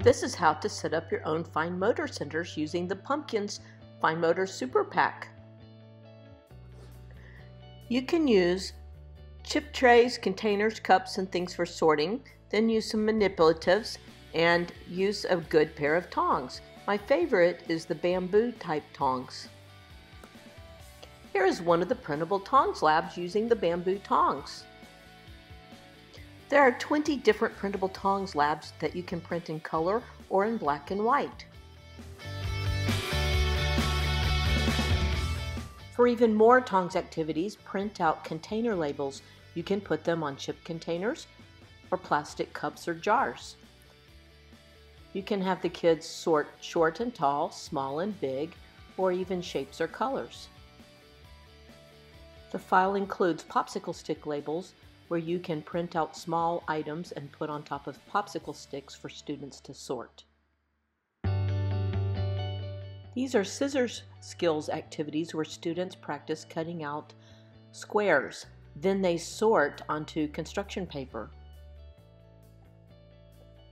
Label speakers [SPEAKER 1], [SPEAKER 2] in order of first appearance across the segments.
[SPEAKER 1] This is how to set up your own fine motor centers using the Pumpkins Fine Motor Super Pack. You can use chip trays, containers, cups, and things for sorting, then use some manipulatives and use a good pair of tongs. My favorite is the bamboo type tongs. Here is one of the printable tongs labs using the bamboo tongs. There are 20 different printable tongs labs that you can print in color or in black and white. For even more tongs activities, print out container labels. You can put them on chip containers or plastic cups or jars. You can have the kids sort short and tall, small and big, or even shapes or colors. The file includes popsicle stick labels where you can print out small items and put on top of popsicle sticks for students to sort. These are scissors skills activities where students practice cutting out squares. Then they sort onto construction paper.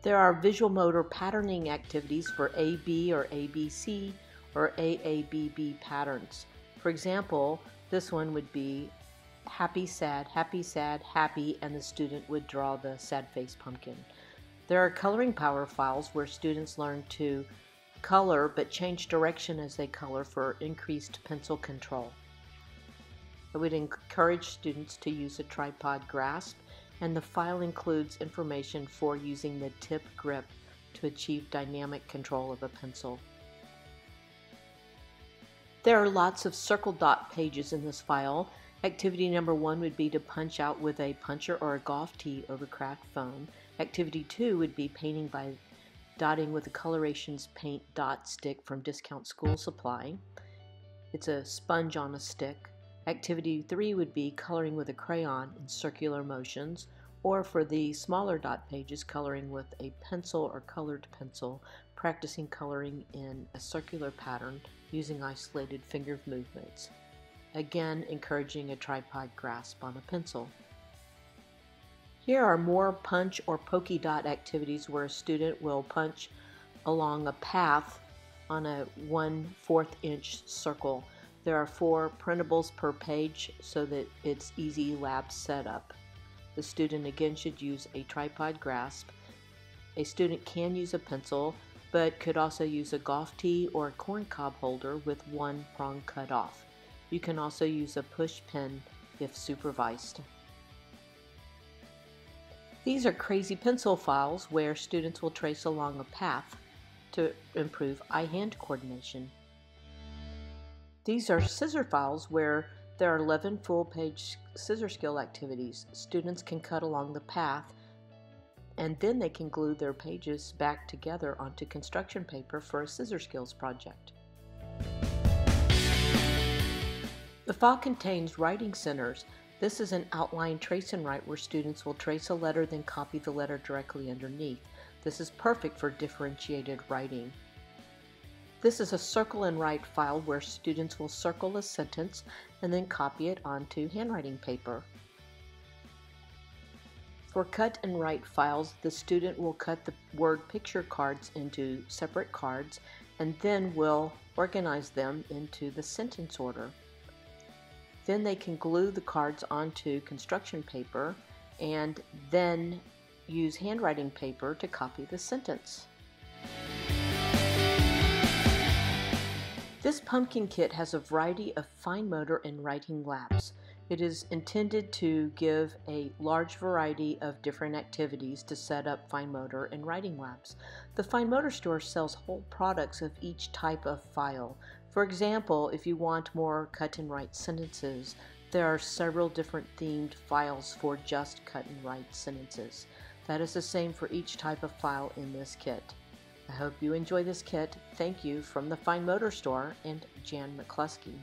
[SPEAKER 1] There are visual motor patterning activities for AB or ABC or AABB patterns. For example, this one would be happy, sad, happy, sad, happy, and the student would draw the sad face pumpkin. There are coloring power files where students learn to color but change direction as they color for increased pencil control. I would encourage students to use a tripod grasp and the file includes information for using the tip grip to achieve dynamic control of a pencil. There are lots of circle dot pages in this file. Activity number one would be to punch out with a puncher or a golf tee over cracked foam. Activity two would be painting by dotting with a Colorations paint dot stick from Discount School Supply. It's a sponge on a stick. Activity 3 would be coloring with a crayon in circular motions, or for the smaller dot pages, coloring with a pencil or colored pencil, practicing coloring in a circular pattern using isolated finger movements. Again, encouraging a tripod grasp on a pencil. Here are more punch or pokey dot activities where a student will punch along a path on a 1 4th inch circle there are four printables per page so that it's easy lab setup. The student again should use a tripod grasp. A student can use a pencil, but could also use a golf tee or a corn cob holder with one prong cut off. You can also use a push pin if supervised. These are crazy pencil files where students will trace along a path to improve eye-hand coordination. These are scissor files where there are 11 full-page scissor skill activities. Students can cut along the path and then they can glue their pages back together onto construction paper for a scissor skills project. The file contains writing centers. This is an outline trace and write where students will trace a letter then copy the letter directly underneath. This is perfect for differentiated writing. This is a circle and write file where students will circle a sentence and then copy it onto handwriting paper. For cut and write files, the student will cut the word picture cards into separate cards and then will organize them into the sentence order. Then they can glue the cards onto construction paper and then use handwriting paper to copy the sentence. This pumpkin kit has a variety of fine motor and writing labs. It is intended to give a large variety of different activities to set up fine motor and writing labs. The Fine Motor Store sells whole products of each type of file. For example, if you want more cut and write sentences, there are several different themed files for just cut and write sentences. That is the same for each type of file in this kit. I hope you enjoy this kit. Thank you from the Fine Motor Store and Jan McCleskey.